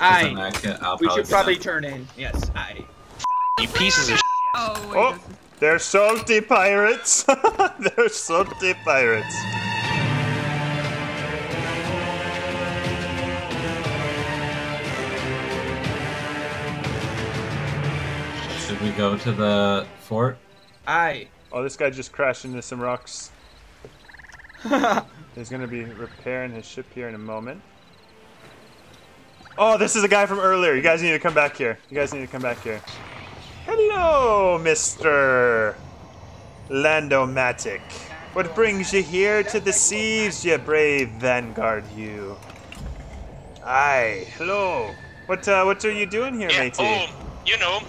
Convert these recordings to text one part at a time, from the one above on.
Aye. I can, I'll We should probably done. turn in. Yes, aye. You pieces of Oh, wait. Oh, they're salty pirates. they're salty pirates. Should we go to the fort? Aye. Oh, this guy just crashed into some rocks. He's gonna be repairing his ship here in a moment. Oh, this is a guy from earlier. You guys need to come back here. You guys need to come back here. Hello, Mr. Landomatic. What brings you here to the seas, you brave vanguard you? Aye, hello. What uh, what are you doing here, Yeah, matey? oh, you know,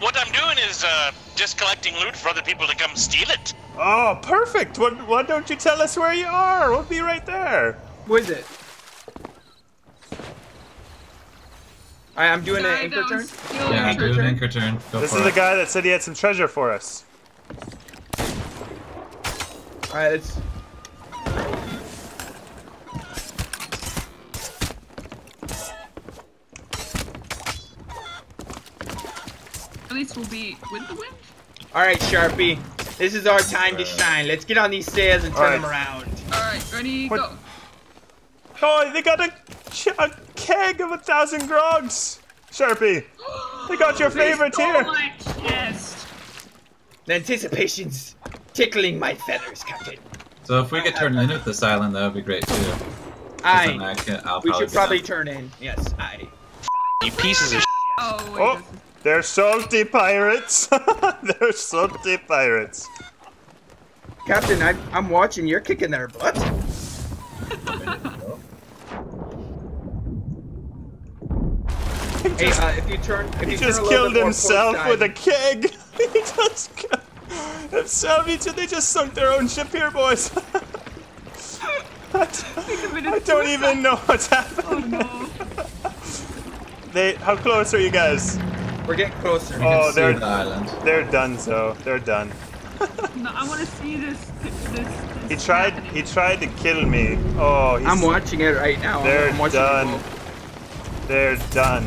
what I'm doing is uh, just collecting loot for other people to come steal it. Oh, perfect. What, why don't you tell us where you are? We'll be right there. What is it? Alright, I'm doing an anchor turn. was still Yeah, anchor do an anchor turn. Go This for is the guy that said he had some treasure for us. Alright, let's. At least we'll be with the wind. Alright, Sharpie. This is our time to shine. Let's get on these sails and turn Alright. them around. Alright, ready, What- go. Oh, they got a, a keg of a thousand grogs. Sharpie, they got your They favorite stole here. my chest. The anticipation's tickling my feathers, Captain. So if we could turn in at this island, that would be great too. then I can, We should probably done. turn in. Yes, I. You pieces of Oh, wait. Oh, they're salty pirates. they're salty pirates. Captain, I, I'm watching. You're kicking their butt. Hey, uh, if you turn, if He you just turn killed himself with a keg. he just killed himself. He just, they just sunk their own ship here, boys. I I don't even know what's happening. Oh no. They, how close are you guys? We're getting closer. We Oh, see they're- the island. They're done, so they're done. No, I want to see this. This. this He tried. happening. He tried to kill me. Oh, he's, I'm watching it right now. They're I'm watching done. it They're done.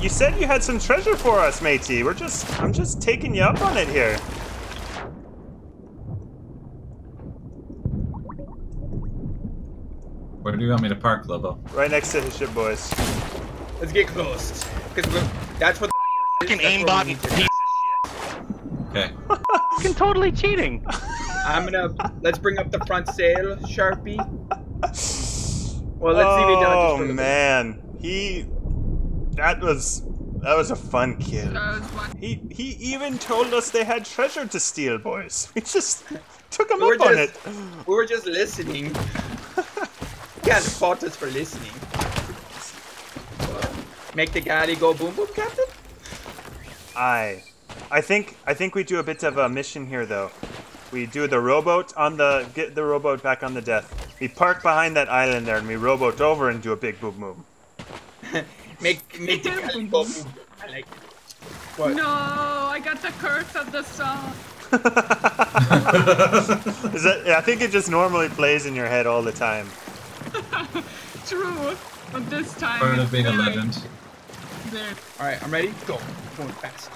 You said you had some treasure for us, matey. We're just. I'm just taking you up on it here. Where do you want me to park, Lobo? Right next to his ship, boys. Let's get close. Because that's what. fucking that's where we aimbot need to- piece. Okay. Fucking totally cheating. I'm gonna. Let's bring up the front sail, Sharpie. Well, let's see if he oh dodges. for the- man, he. That was. That was a fun kill. That was one. He he even told us they had treasure to steal, boys. We just took him We were up on just- it. We were just listening. You guys fault us for listening. Make the galley go boom boom, Captain? Aye. I think I think we do a bit of a mission here though. We do the rowboat on the get the rowboat back on the death. We park behind that island there and we rowboat over and do a big boom boom. Make make the galley go boom boom. I like it. What? No, I got the curse of the song. Is that I think it just normally plays in your head all the time. True, but this time. Part of it's being a legend. very Alright, I'm ready. Go. Going fast.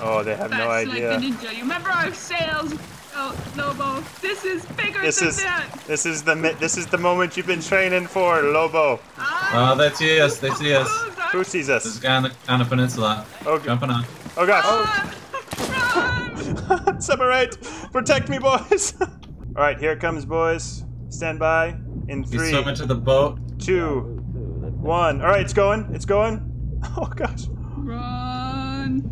Oh, they have no fast, idea. Like the ninja. You remember our sails? Oh, Lobo, this is bigger This than is that. this is the this is the moment you've been training for, Lobo. Ah, Oh, they see us. They see us. oh, Who sees us? This us? guy on the, on the peninsula. Oh, g- Jumping on. oh gosh! Run! Separate! Protect me, boys! All right, here it comes, boys. Stand by. In We three, swim into the boat. two, one. All right, it's going. It's going. Oh gosh. Run!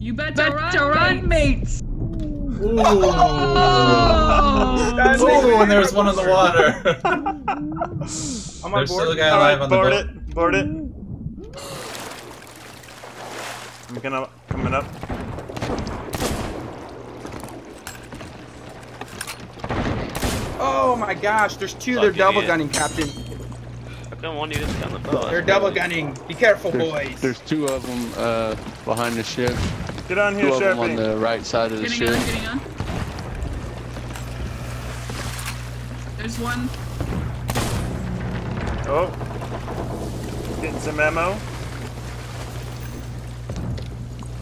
You better, Better run, run, mates! Ooh. Oh! That's Ooh, and there was one in the water. I'm on There's still a guy alive right, on the board boat. it. Board it. I'm gonna coming up. Oh my gosh, there's two. Fuck They're double yeah. gunning, Captain. How come one you just got on the boat? They're double gunning. Be careful, There's, boys. there's two of them uh, behind the ship. Get on here, Two of on the right side of the Getting ship. on, getting on. There's one. Oh. Getting some ammo.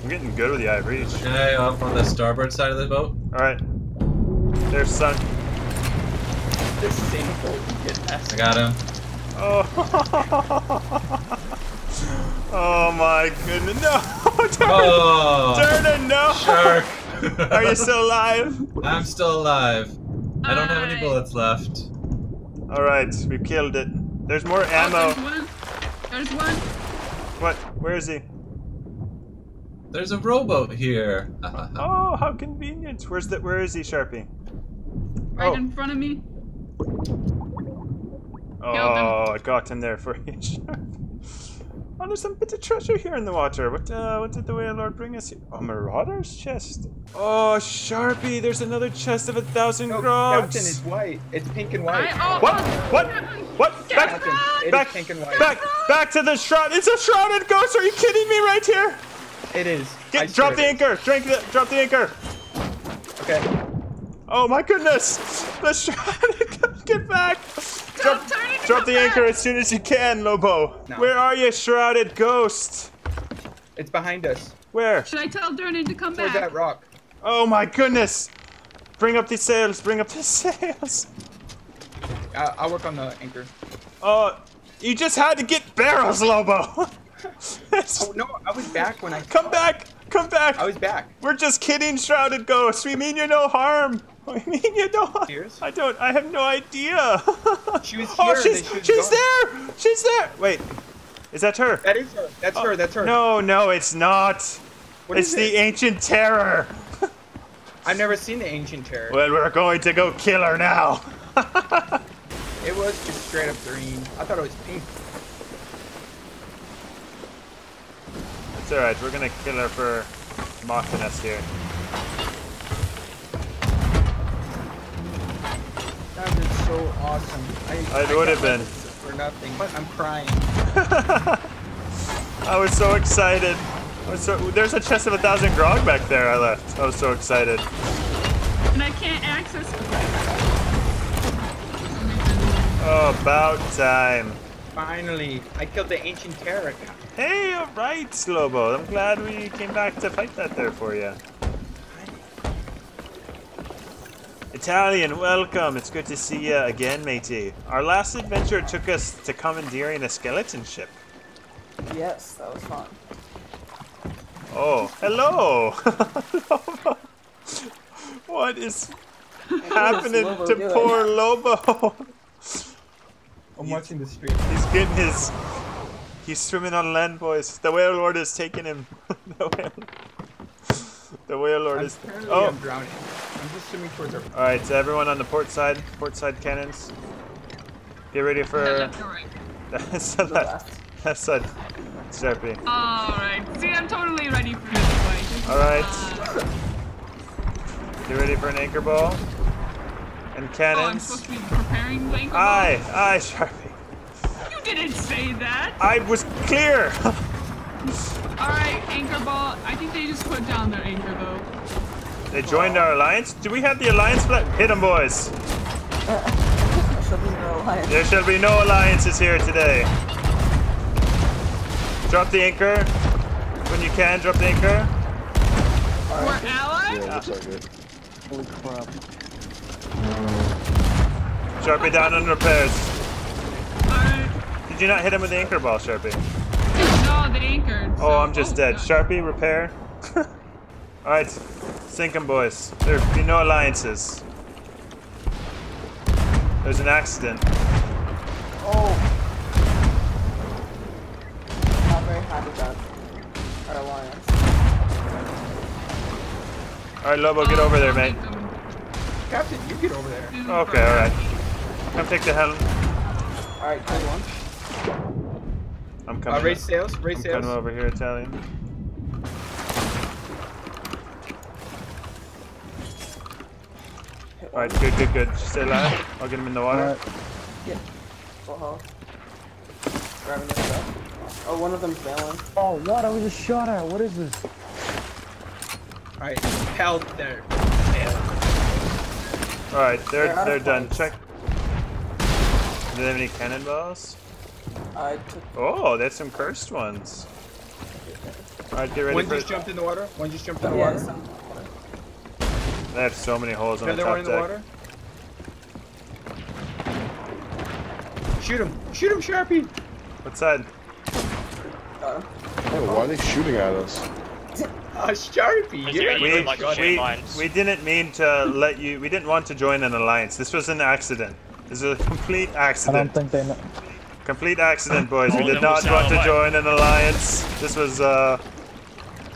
I'm getting good with the eye of reach. Okay, off on the starboard side of the boat. Alright. There's sun. This same boat get I got him. Oh. oh my goodness. No! Oh, Turn, Oh! Turner, no! Shark! Are you still alive? I'm still alive. I don't have any bullets left. Alright, we killed it. There's more Oh, ammo. there's one. There's one. What? Where is he? There's a rowboat here. Oh, how convenient. Where's the where is he, Sharpie? Right Oh. in front of me. Oh, I got him there for you, Sharpie. Oh, there's some bit of treasure here in the water. What uh, what did the whale lord bring us here? Oh, Marauder's chest. Oh, Sharpie, there's another chest of a thousand No, grogs. Captain is white. It's pink and white. I, oh, What? oh, What? What? Back, Captain, back, pink and white. back, back to the shroud. It's a shrouded ghost. Are you kidding me right here? It is. Get, I drop the swear. anchor. Drink the, drop the anchor. Okay. Oh my goodness! The shrouded ghost. Get back. Drop, drop come the anchor as soon as you can, Lobo. No. Where are you, shrouded ghost? It's behind us. Where? Should I tell Durnan to come Towards back? that rock. Oh my goodness! Bring up the sails. Bring up the sails. I I'll work on the anchor. Oh, you just had to get barrels, Lobo. Oh no, I was back when I. Come back! Come back! I was back. We're just kidding, Shrouded Ghost. We mean you no harm. We mean you no harm. Cheers. I don't. I have no idea. She was here. oh, she's she's gone. there. She's there. Wait, is that her? That is her. That's her. Oh, That's her. No, no, it's not. What it's the it? ancient terror. I've never seen the ancient terror. Well, we're going to go kill her now. It was just straight up green. I thought it was pink. It's all right. We're gonna kill her for mocking us here. That is so awesome. I, It I would have been. For nothing. But I'm crying. I was so excited. I was so, there's a chest of a thousand grog back there. I left. I was so excited. And I can't access it. Oh, about time. Finally, I killed the ancient terror. Hey, all right, Slobo. I'm glad we came back to fight that there for you. Italian, welcome. It's good to see you again, matey. Our last adventure took us to commandeering a skeleton ship. Yes, that was fun. Oh, hello. what is happening to poor Lobo? I'm watching the stream. He's getting his. He's swimming on land, boys. The whale lord is taking him. the whale. The whale lord I'm, is. Oh, I'm drowning. I'm just swimming towards her. all right. So everyone on the port side, port side cannons. Get ready for. Left or right? That's the The left. left. Left side. Sharpie. Alright. See, I'm totally ready for this fight. All right. fun. Get ready for an anchor ball. And Oh, I'm supposed to be preparing the anchor aye, aye, Sharpie. You didn't say that! I was clear. Alright, anchor ball. I think they just put down their anchor though. they joined our alliance. Do we have the alliance flag? Hit 'em, boys. She'll be no alliance. There shall be no alliances here today. Drop the anchor. When you can, drop the anchor. We're allies? Yeah, that's all good. Holy crap. Sharpie down on repairs. Alright. Did you not hit him with the anchor ball, Sharpie? No, they anchored. Oh, so- I'm just dead. God. Sharpie, repair. Alright, sink sink 'em, boys. There be no alliances. There's an accident. Oh. Not very happy about our alliance. Alright, Lobo, get over there, mate. Captain, you get over there. Okay, alright. Come take the helm. Alright, good one. I'm coming. Uh, coming. raise sails. Raise I'm sails. coming over here, Italian. Alright, good, good, good. Stay alive. I'll get him in the water. Yeah. Full health. Grabbing this stuff. Oh, one of them's bailing. Oh, what? I was just shot at. What is this? Alright, held there. Alright, they're They're they're done. Check. Do they have any cannonballs? I took. Oh, that's some cursed ones. Alright, get ready One for just jumped in the water. One just jumped in the water. some- They have so many holes on the Another one top in the deck. water. Shoot him! Shoot him, Sharpie! What side? got him. Oh, why are they shooting at us? Ah, Sharpie! Is You're there a We, like, we, we didn't mean to let you. We didn't want to join an alliance. This was an accident. This is a complete accident. I don't accident. think they know. Complete accident, boys. We Oh, did not want to join an alliance. This was, uh.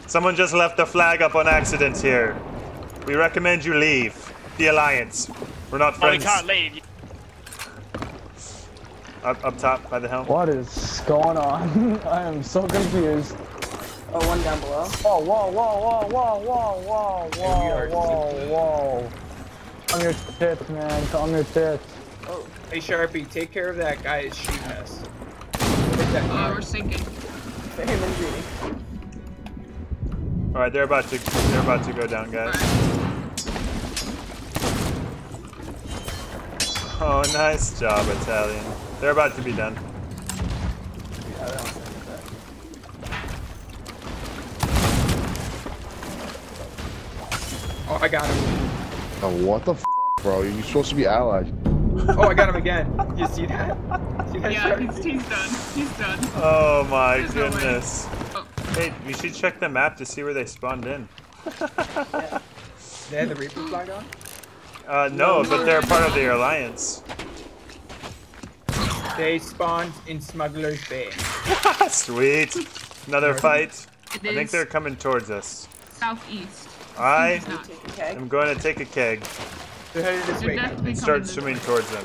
Someone just left the flag up on accident here. We recommend you leave the alliance. We're not Oh, we can't leave. Up, up top by the helm. What is going on? I am so confused. Oh, one down below. Oh, whoa, whoa, whoa, whoa, whoa, whoa, whoa, whoa, whoa. Calm your tits, man. Calm your tits. Oh, Hey, Sharpie, take care of that guy that's shooting us. Oh, guy. we're sinking. for him and All right, they're about to they're about to go down, guys. Oh, nice job, Italian. They're about to be done. I got him. Oh, what the f, bro? You're supposed to be allies. Oh, I got him again. You see that? See that, Yeah, Sharpie? he's, he's done. He's done. Oh my There's no goodness. Oh. Hey, we should check the map to see where they spawned in. They had the Reaper flag on? Uh, no, but they're part of the alliance. They spawned in Smuggler's Bay. Sweet. Another fight. It I think they're coming towards us. southeast. I It's not. Take a keg. am going to take a keg They're headed this They're way. and start swimming way. towards them.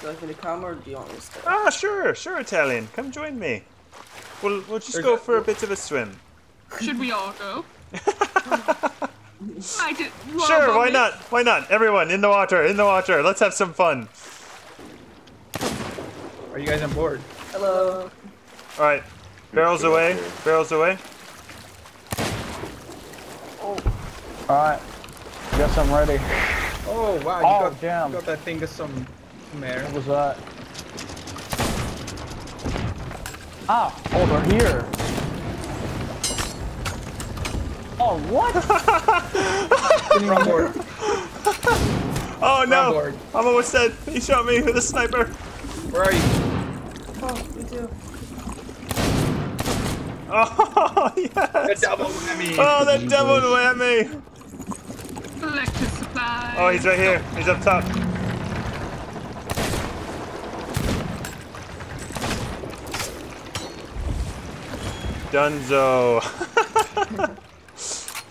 Do you like me to come or do you want me to stay? Ah, sure, sure, Italian. Come join me. We'll, we'll just There's go for a bit of a swim. Should we all go? I did. Sure, why we- not? Why not? Everyone, in the water, in the water. Let's have some fun. Are you guys on board? Hello. All right, barrels away, barrels away. Alright. Guess I'm ready. Oh, wow. You, Oh, got, damn. you got that thing of some, some air. What was that? Ah, oh, they're here. Oh, what? We're on board. Oh We're no! board. I'm almost dead. He shot me with a sniper. Where are you? Oh, me too. Oh The yes! double whammy. Oh, that double whammy! Oh, he's right here. He's up top. Dunzo.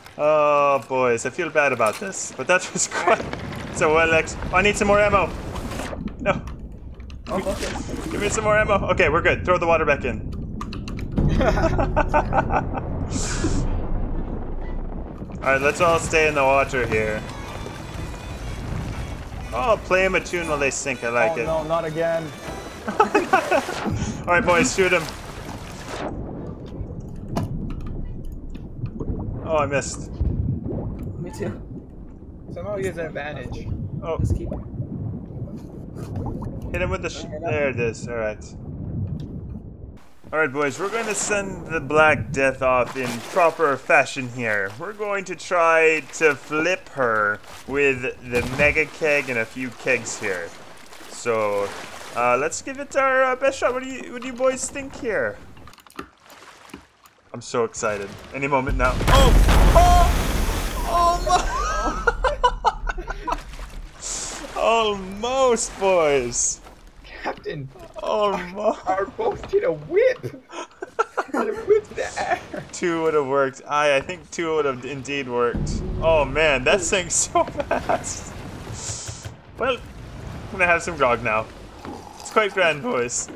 oh, boys, I feel bad about this, but that was quite. So well, Lex. I need some more ammo. No, Oh, okay. give me some more ammo. Okay, we're good. Throw the water back in. all right, let's all stay in the water here. Oh, play him a tune while they sink. I like oh, it. no, not again. All right, boys, shoot him. Oh, I missed. Me too. Somehow he has an advantage. Oh, Just keep. hit him with the. Sh- there it is. All right. All right, boys, we're going to send the Black Death off in proper fashion here. We're going to try to flip her with the Mega Keg and a few kegs here. So, uh, let's give it our uh, best shot. What do you, what do you boys think here? I'm so excited. Any moment now. Oh! Oh! Oh! Almost, boys. Captain, Almost. our boat did a whip. a whip. Two would have worked. I I think two would have indeed worked. Oh man, that sank so fast. Well, I'm gonna have some grog now. It's quite grand, boys.